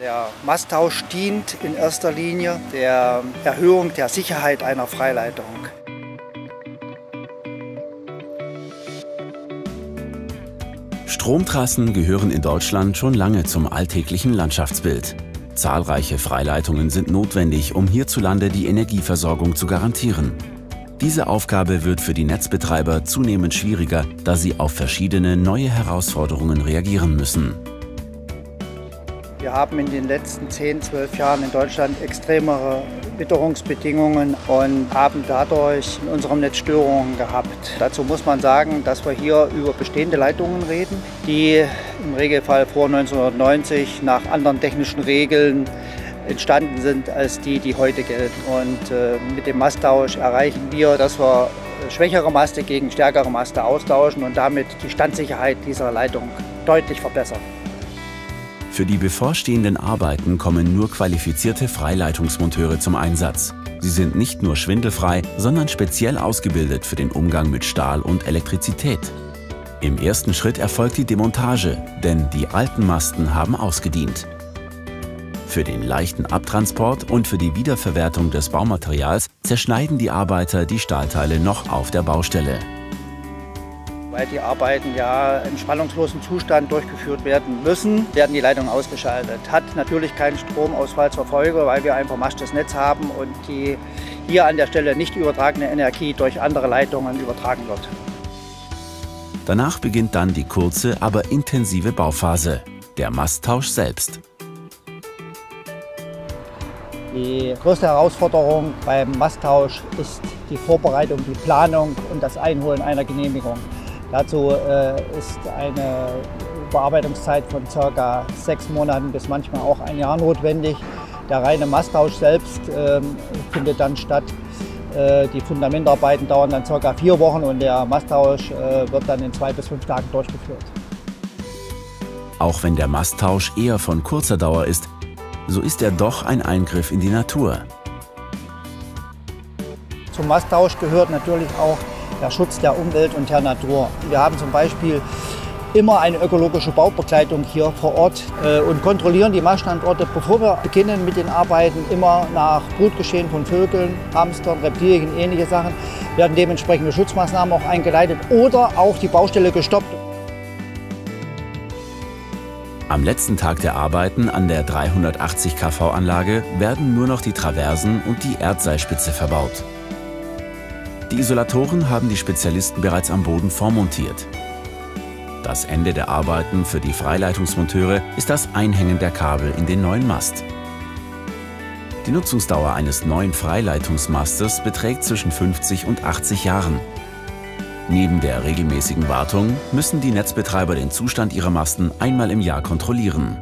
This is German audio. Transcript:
Der Masttausch dient in erster Linie der Erhöhung der Sicherheit einer Freileitung. Stromtrassen gehören in Deutschland schon lange zum alltäglichen Landschaftsbild. Zahlreiche Freileitungen sind notwendig, um hierzulande die Energieversorgung zu garantieren. Diese Aufgabe wird für die Netzbetreiber zunehmend schwieriger, da sie auf verschiedene neue Herausforderungen reagieren müssen. Wir haben in den letzten 10, 12 Jahren in Deutschland extremere Witterungsbedingungen und haben dadurch in unserem Netz Störungen gehabt. Dazu muss man sagen, dass wir hier über bestehende Leitungen reden, die im Regelfall vor 1990 nach anderen technischen Regeln entstanden sind als die, die heute gelten. Und äh, mit dem Masttausch erreichen wir, dass wir schwächere Maste gegen stärkere Maste austauschen und damit die Standsicherheit dieser Leitung deutlich verbessern. Für die bevorstehenden Arbeiten kommen nur qualifizierte Freileitungsmonteure zum Einsatz. Sie sind nicht nur schwindelfrei, sondern speziell ausgebildet für den Umgang mit Stahl und Elektrizität. Im ersten Schritt erfolgt die Demontage, denn die alten Masten haben ausgedient. Für den leichten Abtransport und für die Wiederverwertung des Baumaterials zerschneiden die Arbeiter die Stahlteile noch auf der Baustelle weil die Arbeiten ja im spannungslosen Zustand durchgeführt werden müssen, werden die Leitungen ausgeschaltet. Hat natürlich keinen Stromausfall zur Folge, weil wir ein vermaschtes Netz haben und die hier an der Stelle nicht übertragene Energie durch andere Leitungen übertragen wird. Danach beginnt dann die kurze, aber intensive Bauphase, der Masttausch selbst. Die größte Herausforderung beim Masttausch ist die Vorbereitung, die Planung und das Einholen einer Genehmigung. Dazu äh, ist eine Bearbeitungszeit von ca. sechs Monaten bis manchmal auch ein Jahr notwendig. Der reine Masttausch selbst äh, findet dann statt. Äh, die Fundamentarbeiten dauern dann ca. vier Wochen und der Masttausch äh, wird dann in zwei bis fünf Tagen durchgeführt. Auch wenn der Masttausch eher von kurzer Dauer ist, so ist er doch ein Eingriff in die Natur. Zum Masttausch gehört natürlich auch der Schutz der Umwelt und der Natur. Wir haben zum Beispiel immer eine ökologische Baubegleitung hier vor Ort äh, und kontrollieren die Maststandorte, bevor wir beginnen mit den Arbeiten, immer nach Brutgeschehen von Vögeln, Hamstern, Reptilien, ähnliche Sachen, werden dementsprechende Schutzmaßnahmen auch eingeleitet oder auch die Baustelle gestoppt. Am letzten Tag der Arbeiten an der 380 kV-Anlage werden nur noch die Traversen und die Erdseilspitze verbaut. Die Isolatoren haben die Spezialisten bereits am Boden vormontiert. Das Ende der Arbeiten für die Freileitungsmonteure ist das Einhängen der Kabel in den neuen Mast. Die Nutzungsdauer eines neuen Freileitungsmastes beträgt zwischen 50 und 80 Jahren. Neben der regelmäßigen Wartung müssen die Netzbetreiber den Zustand ihrer Masten einmal im Jahr kontrollieren.